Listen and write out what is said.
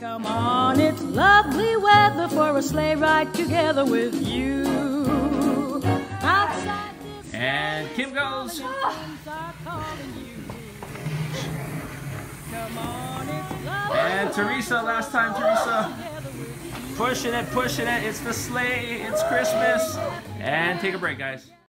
Come on, it's lovely weather for a sleigh ride together with you. Outside And Kim goes. And Teresa, last time, Teresa. Pushing it, pushing it. It's the sleigh. It's Christmas. And take a break, guys.